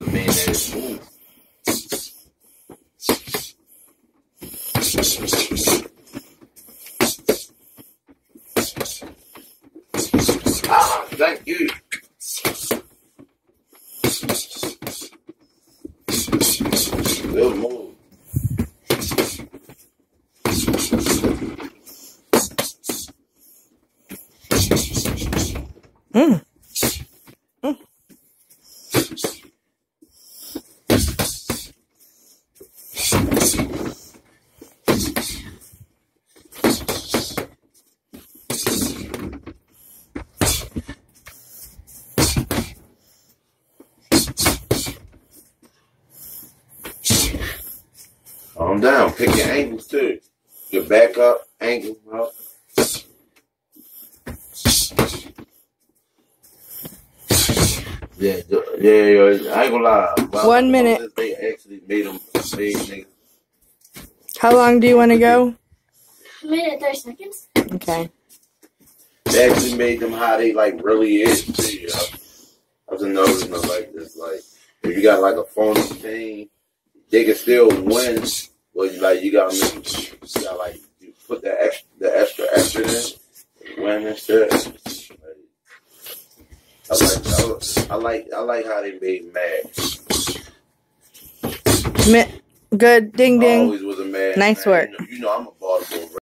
Mayonnaise. Ah, thank you. Mm. Calm down. Pick your angles too. Your back up, angle up. Yeah, yeah, yeah. I ain't gonna lie. While One minute. They actually made them made niggas. How long do you want to go? A minute, 30 seconds. Okay. They actually made them how they like really is too. You know? I was noticing them like this. Like if you got like a phony team, they can still win. But like you make you got like you put the extra the extra extra in, win and shit. I like I, like I like how they made mad. Good. Ding ding. always was a mad. Nice man. work. You know, you know I'm a Baltimore